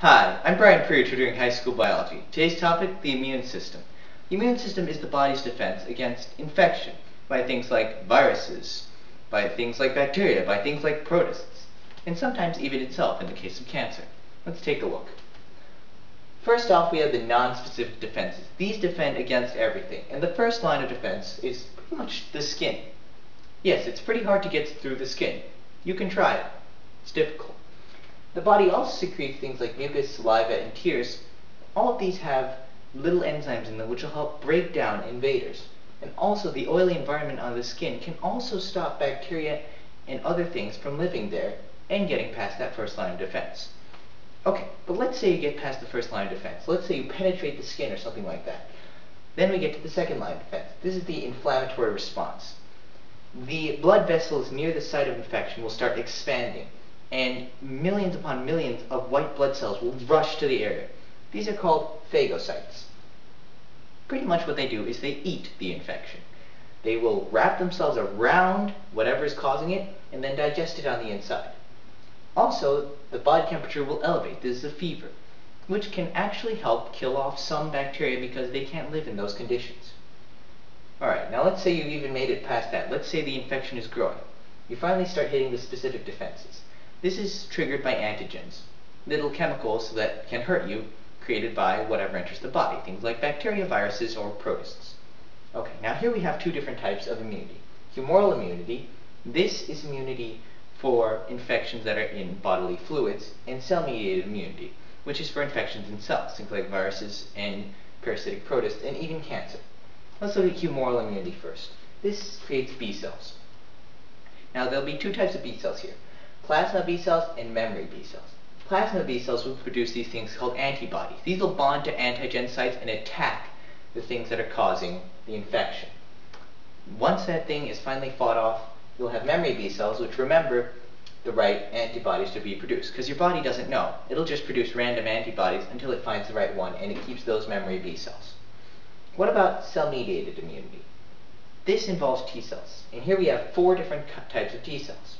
Hi, I'm Bryant Prieur, tutoring high school biology. Today's topic, the immune system. The immune system is the body's defense against infection by things like viruses, by things like bacteria, by things like protists, and sometimes even itself in the case of cancer. Let's take a look. First off, we have the non-specific defenses. These defend against everything, and the first line of defense is pretty much the skin. Yes, it's pretty hard to get through the skin. You can try it. It's difficult. The body also secretes things like mucus, saliva, and tears. All of these have little enzymes in them which will help break down invaders. And also the oily environment on the skin can also stop bacteria and other things from living there and getting past that first line of defense. Okay, but let's say you get past the first line of defense. Let's say you penetrate the skin or something like that. Then we get to the second line of defense. This is the inflammatory response. The blood vessels near the site of infection will start expanding, and millions upon millions of white blood cells will rush to the area. These are called phagocytes. Pretty much what they do is they eat the infection. They will wrap themselves around whatever is causing it and then digest it on the inside. Also, the body temperature will elevate. This is a fever, which can actually help kill off some bacteria because they can't live in those conditions. Alright, now let's say you've even made it past that. Let's say the infection is growing. You finally start hitting the specific defenses. This is triggered by antigens, little chemicals that can hurt you created by whatever enters the body, things like bacteria, viruses, or protists. Okay, now here we have two different types of immunity. Humoral immunity, this is immunity for infections that are in bodily fluids, and cell-mediated immunity, which is for infections in cells, things like viruses and parasitic protists, and even cancer. Let's look at humoral immunity first. This creates B cells. Now there'll be two types of B cells here, plasma B cells and memory B cells. Plasma B cells will produce these things called antibodies. These will bond to antigen sites and attack the things that are causing the infection. Once that thing is finally fought off, you'll have memory B cells, which remember the right antibodies to be produced. Because your body doesn't know. It'll just produce random antibodies until it finds the right one, and it keeps those memory B cells. What about cell-mediated immunity? This involves T cells. And here we have four different types of T cells.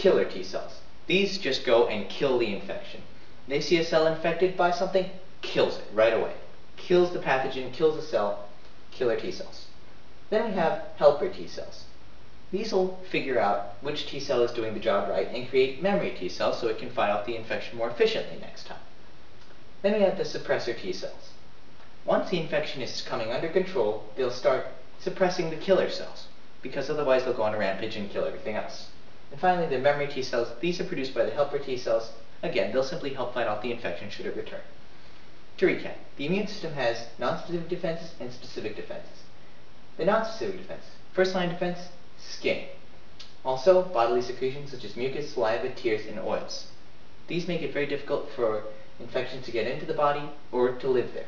Killer T cells. These just go and kill the infection. They see a cell infected by something, kills it right away. Kills the pathogen, kills the cell, killer T cells. Then we have helper T cells. These will figure out which T cell is doing the job right and create memory T cells so it can fight off the infection more efficiently next time. Then we have the suppressor T cells. Once the infection is coming under control, they'll start suppressing the killer cells, because otherwise they'll go on a rampage and kill everything else. And finally, the memory T cells, these are produced by the helper T cells. Again, they'll simply help fight off the infection should it return. To recap, the immune system has non-specific defenses and specific defenses. The non-specific defense, first line defense, skin. Also, bodily secretions such as mucus, saliva, tears, and oils. These make it very difficult for infections to get into the body or to live there.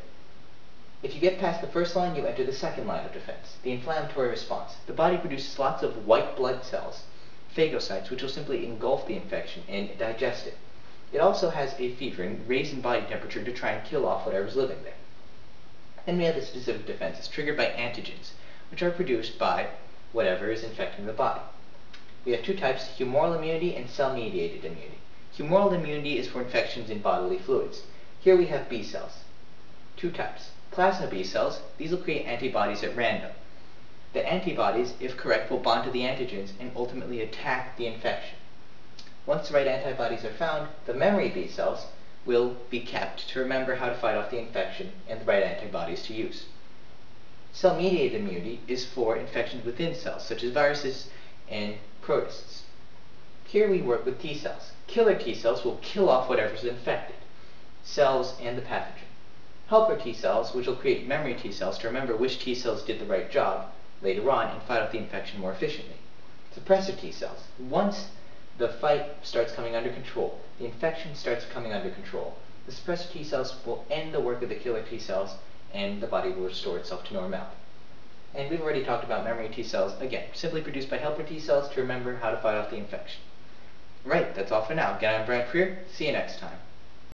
If you get past the first line, you enter the second line of defense, the inflammatory response. The body produces lots of white blood cells, phagocytes, which will simply engulf the infection and digest it. It also has a fever and raise in body temperature to try and kill off whatever's living there. Then we have the specific defenses, triggered by antigens, which are produced by whatever is infecting the body. We have two types, humoral immunity and cell-mediated immunity. Humoral immunity is for infections in bodily fluids. Here we have B cells. Two types. Plasma B cells, these will create antibodies at random. The antibodies, if correct, will bond to the antigens and ultimately attack the infection. Once the right antibodies are found, the memory B cells will be kept to remember how to fight off the infection and the right antibodies to use. Cell-mediated immunity is for infections within cells, such as viruses and protists. Here we work with T cells. Killer T cells will kill off whatever is infected, cells and the pathogen. Helper T cells, which will create memory T cells to remember which T cells did the right job later on and fight off the infection more efficiently. Suppressor T cells. Once the fight starts coming under control, the infection starts coming under control, the suppressor T cells will end the work of the killer T cells and the body will restore itself to normality. And we've already talked about memory T cells, again, simply produced by helper T cells to remember how to fight off the infection. Right, that's all for now. Again, I'm Bryant Prieur. See you next time.